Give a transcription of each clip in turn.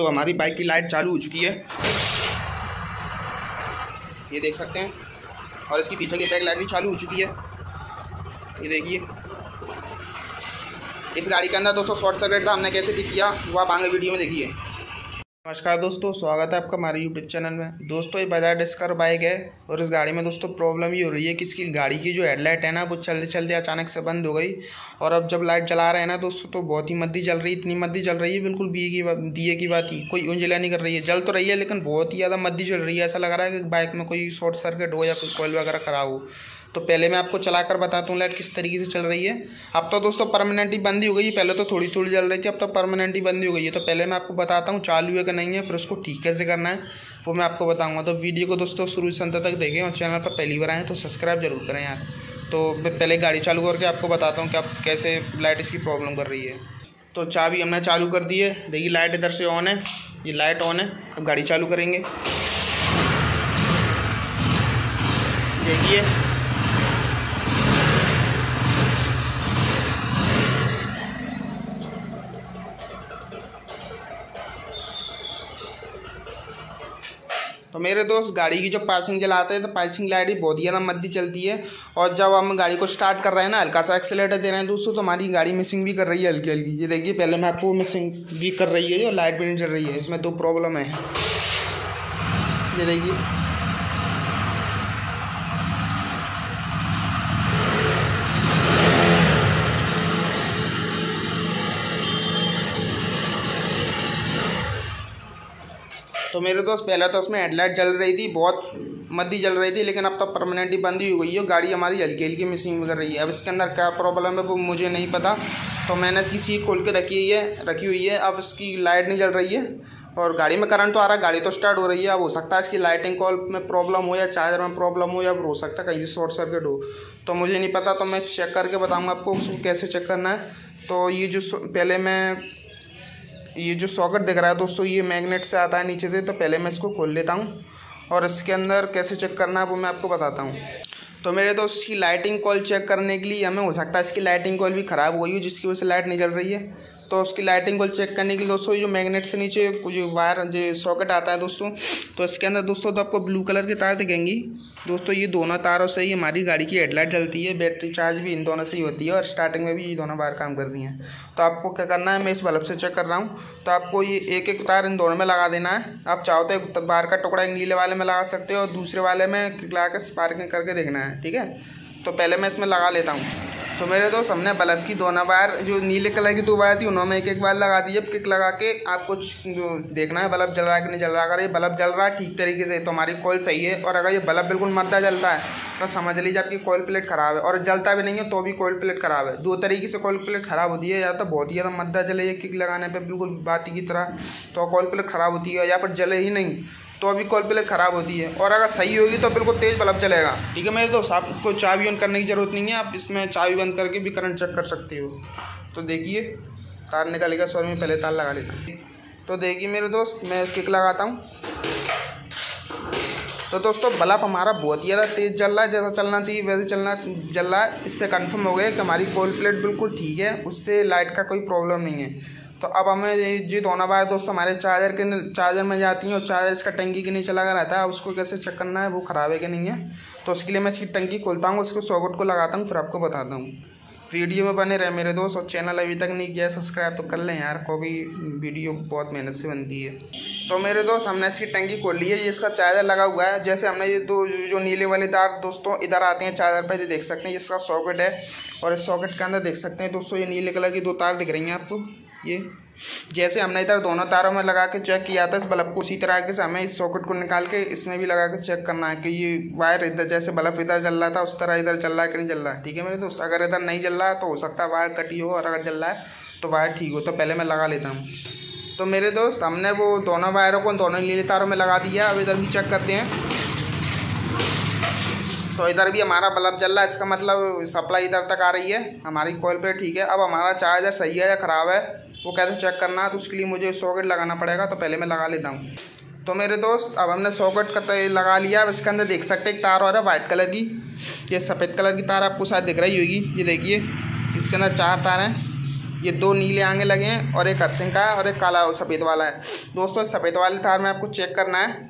तो हमारी बाइक की लाइट चालू हो चुकी है। ये देख सकते हैं। और इसकी पीछे की बैक लाइट भी चालू हो चुकी है। ये देखिए। इस गाड़ी के अंदर दोस्तों शॉर्ट सर्किट था, हमने कैसे ठीक किया, वो आप आगे वीडियो में देखिए। नमस्कार दोस्तों, स्वागत है आपका हमारे यूट्यूब चैनल में। दोस्तों, ये बजाज डिस्कर बाइक है और इस गाड़ी में दोस्तों प्रॉब्लम ये हो रही है कि इसकी गाड़ी की जो हेडलाइट है ना, वो चलते चलते अचानक से बंद हो गई। और अब जब लाइट जला रहे हैं ना दोस्तों तो बहुत ही मद्दी चल रही है, इतनी मद्दी चल रही है, बिल्कुल बी की दिए की बात ही, कोई उंजला नहीं कर रही है। जल तो रही है, लेकिन बहुत ही ज़्यादा मद्दी चल रही है। ऐसा लग रहा है कि बाइक में कोई शॉर्ट सर्किट हो या कुछ कोयल वगैरह खराब हो। तो पहले मैं आपको चलाकर बताता हूँ, लाइट किस तरीके से चल रही है। अब तो दोस्तों परमानेंट ही बंद ही हो गई है। पहले तो थोड़ी थोड़ी जल रही थी, अब तो परमानेंट ही बंद ही हो गई है। तो पहले मैं आपको बताता हूँ, चालू है कि नहीं है, फिर उसको ठीक कैसे करना है, वो मैं आपको बताऊँगा। तो वीडियो को दोस्तों शुरू से अंत तक देखें और चैनल पर पहली बार आएँ तो सब्सक्राइब ज़रूर करें यार। तो मैं पहले गाड़ी चालू करके आपको बताता हूँ कि आप कैसे लाइट इसकी प्रॉब्लम कर रही है। तो चाबी हमने चालू कर दी है। देखिए, लाइट इधर से ऑन है। ये लाइट ऑन है। अब गाड़ी चालू करेंगे। देखिए तो मेरे दोस्त गाड़ी की जो पासिंग चलाते हैं तो पासिंग लाइट भी बहुत ही ज़्यादा मद्दी चलती है। और जब हम गाड़ी को स्टार्ट कर रहे हैं ना, हल्का सा एक्सेलेटर दे रहे हैं दोस्तों तो हमारी गाड़ी मिसिंग भी कर रही है हल्की हल्की। ये देखिए, पहले मैं आपको मिसिंग भी कर रही है और लाइट भी नहीं चल रही है। इसमें दो प्रॉब्लम है। ये देखिए। तो मेरे दोस्त, पहले तो उसमें हेडलाइट जल रही थी, बहुत मद्दी जल रही थी, लेकिन अब तो परमानेंट ही बंद ही हो गई है। गाड़ी हमारी हल्की हल्की मिसिंग कर रही है। अब इसके अंदर क्या प्रॉब्लम है वो मुझे नहीं पता। तो मैंने इसकी सीट खोल के रखी हुई है, रखी हुई है। अब इसकी लाइट नहीं जल रही है। और गाड़ी में करंट तो आ रहा है, गाड़ी तो स्टार्ट हो रही है। अब हो सकता है इसकी लाइटिंग कॉल में प्रॉब्लम हो या चार्जर में प्रॉब्लम हो या हो सकता है कहीं से शॉर्ट सर्किट हो। तो मुझे नहीं पता तो मैं चेक करके बताऊँगा आपको, उसको कैसे चेक करना है। तो ये जो पहले मैं ये जो सॉकेट दिख रहा है दोस्तों, ये मैग्नेट से आता है नीचे से तो पहले मैं इसको खोल लेता हूँ और इसके अंदर कैसे चेक करना है वो मैं आपको बताता हूँ। तो मेरे दोस्त की लाइटिंग कॉल चेक करने के लिए हमें हो सकता है इसकी लाइटिंग कॉल भी ख़राब हुई हो, जिसकी वजह से लाइट नहीं जल रही है। तो उसकी लाइटिंग को चेक करने के लिए दोस्तों जो मैग्नेट से नीचे जो वायर जो सॉकेट आता है दोस्तों तो इसके अंदर दोस्तों तो आपको ब्लू कलर की तार दिखेंगी। दोस्तों, ये दोनों तारों से ही हमारी गाड़ी की हेडलाइट जलती है बैटरी चार्ज भी इन दोनों से ही होती है और स्टार्टिंग में भी ये दोनों वायर काम करती हैं। तो आपको क्या करना है, मैं इस बल्ब से चेक कर रहा हूँ। तो आपको ये एक एक तार इन दोनों में लगा देना है। आप चाहो तो बाहर का टुकड़ा एक नीले वाले में लगा सकते हो और दूसरे वाले में लगा कर स्पार्किंग करके देखना है, ठीक है? तो पहले मैं इसमें लगा लेता हूँ। तो मेरे दोस्त, हमने बल्ब की दोनों वायर, जो नीले कलर की दो वायर थी, उन्होंने एक एक वायर लगा दी। अब किक लगा के आपको जो देखना है बल्ब जल रहा है कि नहीं जल रहा अगर ये बल्ब जल रहा है ठीक तरीके से तो हमारी कॉल सही है। और अगर ये बल्ब बिल्कुल मद्दा जलता है तो समझ लीजिए आपकी कॉल प्लेट ख़राब है। और जलता भी नहीं है तो भी कॉल प्लेट ख़राब है। दो तरीके से कॉल प्लेट ख़राब होती है, या तो बहुत ही ज़्यादा मद्दा जले किक लगाने पर बिल्कुल बाती की तरह। तो कॉल प्लेट ख़राब होती है, या फिर जले ही नहीं। तो अभी कॉल प्लेट ख़राब होती है। और अगर सही होगी तो बिल्कुल तेज़ बल्ब चलेगा। ठीक है मेरे दोस्त, आपको चाबी ऑन करने की ज़रूरत नहीं है, आप इसमें चाबी बंद करके भी करंट चेक कर सकते हो। तो देखिए, तार निकालेगा, सॉरी, में पहले तार लगा लेता तो देखिए मेरे दोस्त, मैं किक लगाता हूँ। तो दोस्तों, बल्ब हमारा बहुत ही ज़्यादा तेज़ जल रहा है, जैसा चलना चाहिए, वैसे चलना जल रहा है। इससे कंफर्म हो गया कि हमारी कॉल प्लेट बिल्कुल ठीक है, उससे लाइट का कोई प्रॉब्लम नहीं है। तो अब हमें जी दोनों बार दोस्तों, हमारे चार्जर के चार्जर में जाती हैं और चार्जर इसका टंकी के नीचे लगा रहता है। उसको कैसे चेक करना है, वो ख़राब है कि नहीं है? तो उसके लिए मैं इसकी टंकी खोलता हूँ, उसको सॉकेट को लगाता हूँ, फिर आपको बताता हूँ। वीडियो में बने रहे मेरे दोस्त, और चैनल अभी तक नहीं किया सब्सक्राइब तो कर लें यार, को भी वीडियो बहुत मेहनत से बनती है। तो मेरे दोस्त, हमने इसकी टंकी खोल ली है, ये इसका चार्जर लगा हुआ है। जैसे हमने ये दो, जो नीले वाले तार दोस्तों, इधर आते हैं चार्जर पर देख सकते हैं इसका सॉकेट है। और इस सॉकेट के अंदर देख सकते हैं, दोस्तों, ये नीले कलर की दो तार दिख रही हैं आपको। ये। जैसे हमने इधर दोनों तारों में लगा के चेक किया था इस बल्ब को उसी तरह के से हमें इस सॉकेट को निकाल के इसमें भी लगा के चेक करना है कि ये वायर इधर जैसे बल्ब इधर जल रहा था, उस तरह इधर चल रहा है कि नहीं जल रहा है। ठीक है मेरे दोस्त? अगर इधर नहीं जल रहा है तो हो सकता है वायर कटी हो और अगर जल रहा है तो वायर ठीक हो तो पहले मैं लगा लेता हूँ। तो मेरे दोस्त, हमने वो दोनों वायरों को दोनों नीले तारों में लगा दिया, अब इधर भी चेक करते हैं। तो इधर भी हमारा बल्ब जल रहा है, इसका मतलब सप्लाई इधर तक आ रही है। हमारी कॉल पे ठीक है। अब हमारा चार्जर सही है या ख़राब है, वो कैसे चेक करना है? तो उसके लिए मुझे सॉकेट लगाना पड़ेगा तो पहले मैं लगा लेता हूँ। तो मेरे दोस्त, अब हमने सॉकेट का लगा लिया, अब इसके अंदर देख सकते एक तार और है वाइट कलर की। ये सफ़ेद कलर की तार आपको शायद दिख रही होगी। ये देखिए, इसके अंदर चार तार हैं। ये दो नीले आगे लगे हैं और एक अर्थिंग का है और एक काला सफ़ेद वाला है। दोस्तों सफ़ेद वाले तार में आपको चेक करना है।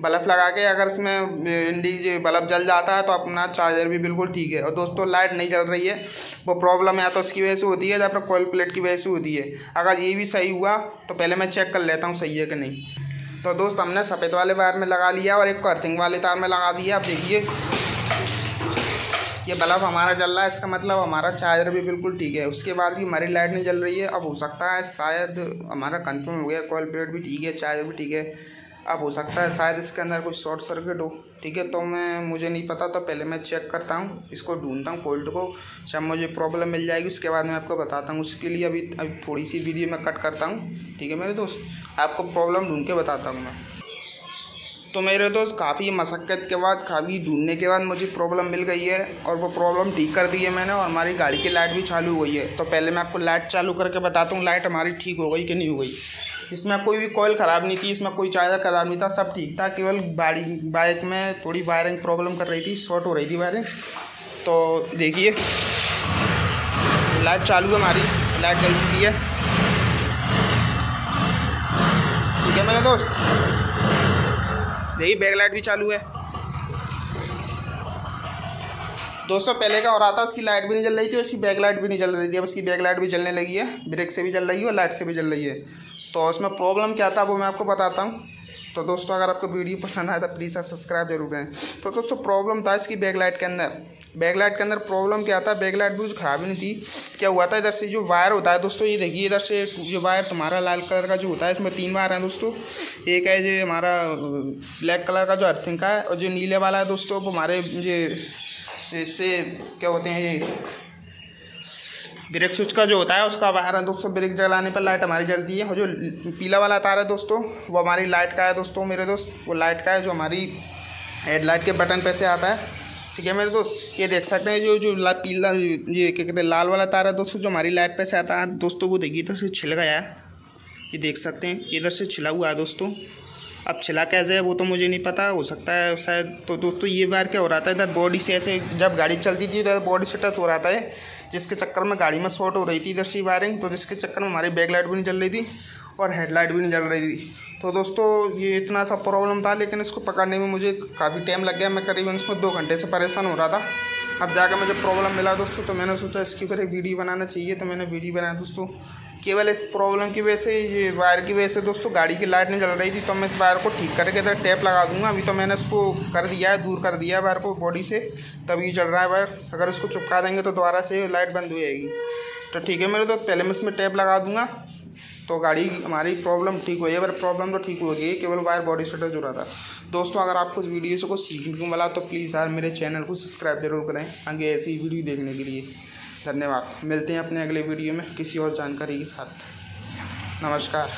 बल्ब लगा के अगर इसमें इंडी बल्ब जल जाता है तो अपना चार्जर भी बिल्कुल ठीक है। और दोस्तों लाइट नहीं जल रही है। वो प्रॉब्लम या तो उसकी वजह से होती है या फिर कोयल प्लेट की वजह से होती है। अगर ये भी सही हुआ तो पहले मैं चेक कर लेता हूँ सही है कि नहीं। तो दोस्त, हमने सफ़ेद वाले वायर में लगा लिया और एक अर्थिंग वाले तार में लगा दिया। आप देखिए। ये बल्ब हमारा जल रहा है, इसका मतलब हमारा चार्जर भी बिल्कुल ठीक है। उसके बाद भी हमारी लाइट नहीं जल रही है। अब हो सकता है शायद हमारा कंफर्म हो गया कॉल प्लेट भी ठीक है चार्जर भी ठीक है। अब हो सकता है शायद इसके अंदर कुछ शॉर्ट सर्किट हो। ठीक है तो मैं, मुझे नहीं पता तो पहले मैं चेक करता हूँ, इसको ढूंढता हूँ फोल्ट को। जब मुझे प्रॉब्लम मिल जाएगी, उसके बाद मैं आपको बताता हूँ। उसके लिए अभी अभी थोड़ी सी वीडियो मैं कट करता हूँ। ठीक है मेरे दोस्त? आपको प्रॉब्लम ढूंढ के बताता हूँ मैं। तो मेरे दोस्त, काफ़ी मशक्क़त के बाद, काफ़ी ढूँढने के बाद मुझे प्रॉब्लम मिल गई है और वो प्रॉब्लम ठीक कर दी है मैंने और हमारी गाड़ी की लाइट भी चालू हो गई है। तो पहले मैं आपको लाइट चालू करके बताता हूँ लाइट हमारी ठीक हो गई कि नहीं हो गई। इसमें कोई भी कॉयल ख़राब नहीं थी, इसमें कोई चार्जर ख़राब नहीं था, सब ठीक था। केवल गाड़ी बाइक में थोड़ी वायरिंग प्रॉब्लम कर रही थी शॉर्ट हो रही थी वायरिंग तो देखिए लाइट चालू है हमारी लाइट जल चुकी है। ठीक है मेरे दोस्त? देखिए बैक लाइट भी चालू है। दोस्तों, पहले का रहा था? उसकी लाइट भी नहीं जल रही थी उसकी बैक लाइट भी नहीं जल रही थी। अब उसकी बैक लाइट भी जलने लगी है ब्रेक से भी जल रही है, और लाइट से भी जल रही है। तो उसमें प्रॉब्लम क्या था, वो मैं आपको बताता हूँ। तो दोस्तों, अगर आपको वीडियो पसंद आए तो प्लीज़ सब्सक्राइब ज़रूर करें। तो दोस्तों प्रॉब्लम था इसकी बैक लाइट के अंदर। बैक लाइट के अंदर प्रॉब्लम क्या था? बैक लाइट भी कुछ ख़राब नहीं थी। क्या हुआ था? इधर से जो वायर होता है, दोस्तों, ये देखिए, इधर से जो वायर तुम्हारा लाल कलर का जो होता है, इसमें तीन वायर हैं दोस्तों। एक है जो हमारा ब्लैक कलर का जो अर्थिंग का है, और जो नीले वाला है दोस्तों, वो हमारे ये इससे क्या होते हैं ये? ब्रेक स्विच का जो होता है उसका वायर है दोस्तों ब्रेक जलाने पर लाइट हमारी जलती है। और जो पीला वाला तार है दोस्तों वो हमारी लाइट का है दोस्तों मेरे दोस्त। वो लाइट का है जो हमारी हेडलाइट के बटन पे से आता है। ठीक है मेरे दोस्त? ये देख सकते हैं जो जो ला, पीला ये क्या कहते हैं लाल वाला तार है दोस्तों जो हमारी लाइट पे से आता है। दोस्तों वो देखिए इधर से छिल गया है। ये देख सकते हैं इधर से छिला हुआ है दोस्तों। अब छिला कैसे है वो तो मुझे नहीं पता, हो सकता है शायद तो दोस्तों ये बार क्या हो रहा था, इधर बॉडी से ऐसे जब गाड़ी चलती थी, इधर बॉडी से टच हो रहा था जिसके चक्कर में गाड़ी में शॉर्ट हो रही थी, इधर से वायरिंग तो जिसके चक्कर में हमारी बैक लाइट भी नहीं जल रही थी और हेडलाइट भी नहीं जल रही थी। तो दोस्तों ये इतना सा प्रॉब्लम था, लेकिन इसको पकड़ने में मुझे काफ़ी टाइम लग गया, मैं करीबन उसमें दो घंटे से परेशान हो रहा था। अब जाकर मुझे प्रॉब्लम मिला दोस्तों तो मैंने सोचा इसकी ऊपर एक वीडियो बनाना चाहिए तो मैंने वीडियो बनाया दोस्तों। केवल इस प्रॉब्लम की वजह से, ये वायर की वजह से दोस्तों गाड़ी की लाइट नहीं जल रही थी तो मैं इस वायर को ठीक करके इधर टैप लगा दूँगा। अभी तो मैंने उसको कर दिया है, दूर कर दिया है वायर को बॉडी से, तब ये चल रहा है वायर। अगर उसको चुपका देंगे तो दोबारा से लाइट बंद हो जाएगी। तो ठीक है, मेरे तो पहले मैं इसमें टैप लगा दूँगा तो गाड़ी हमारी प्रॉब्लम ठीक हुई है पर प्रॉब्लम तो ठीक हो गई, केवल वायर बॉडी से टच हो रहा था। दोस्तों, अगर आपको इस वीडियो से कुछ सीखने को मिला तो प्लीज़ यार मेरे चैनल को सब्सक्राइब ज़रूर करें, आगे ऐसी वीडियो देखने के लिए। धन्यवाद। मिलते हैं अपने अगले वीडियो में किसी और जानकारी के साथ। नमस्कार।